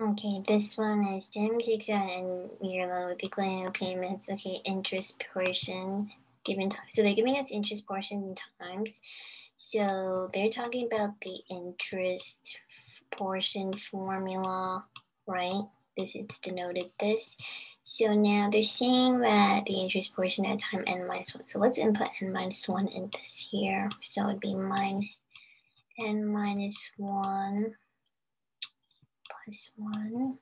Okay, this one is Tim takes out and year loan with equal annual payments. Okay, interest portion given time. So they're giving us interest portion times. So they're talking about the interest portion formula, right? This it's denoted this. So now they're saying that the interest portion at time n minus one. So let's input n minus one in this here. So it'd be minus n minus one plus 1.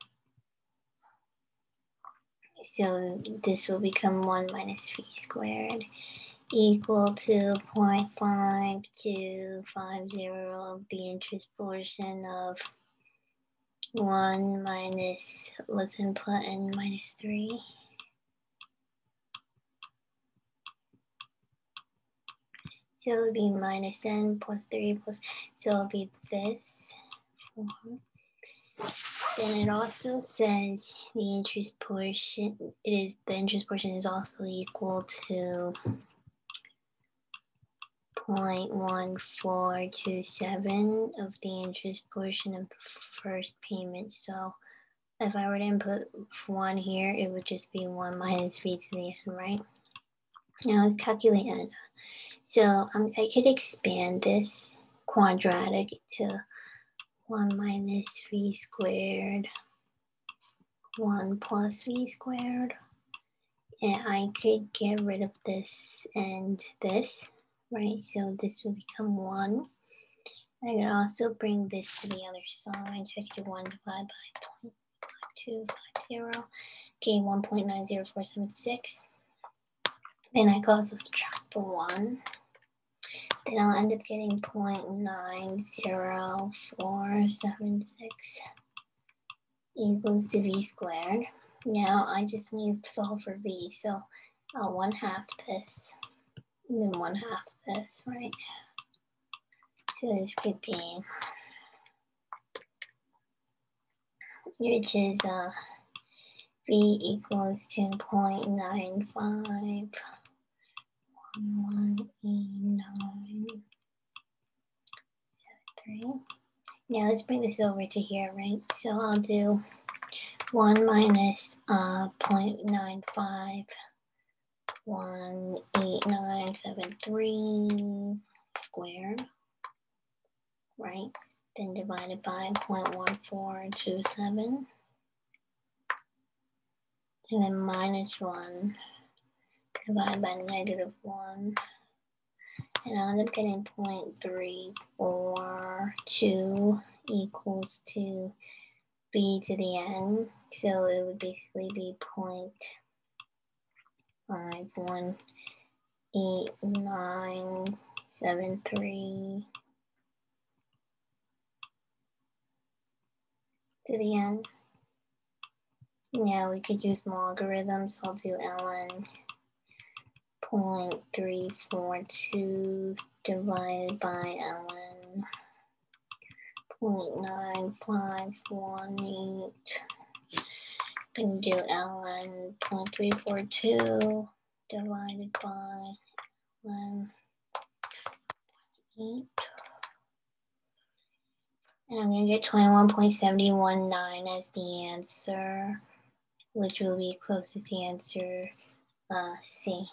So this will become 1 minus v squared equal to 0.5250 of the interest portion of 1 minus, let's input n minus 3. So it would be minus n plus 3 plus, so it'll be this. Then it also says the interest portion it is the interest portion is also equal to 0.1427 of the interest portion of the first payment. So if I were to input one here, it would just be one minus v to the n, right? Now let's calculate n. So um, I could expand this quadratic to 1 minus v squared, 1 plus v squared. And I could get rid of this and this, right? So this will become 1. I could also bring this to the other side. So I could do 1 divided by 0.250. Okay, 1.90476. Then I could also subtract the 1 then I'll end up getting 0.90476 equals to v squared. Now I just need to solve for v. So I'll one half this, and then one half this, right? So this could be, which is uh, v equals to 0.95 one nine. Now let's bring this over to here, right? So I'll do one minus uh 0.95 one eight nine seven three squared, right? Then divided by 0.1427 and then minus one divided by negative 1. And I'll end up getting 0.342 equals to b to the n. So it would basically be 0.51893 to the n. Yeah, we could use logarithms. I'll do ln 0.342 divided by ln 0.9518. Can do ln 0.342 divided by ln 8. And I'm going to get 21.719 as the answer, which will be closest to the answer uh, C.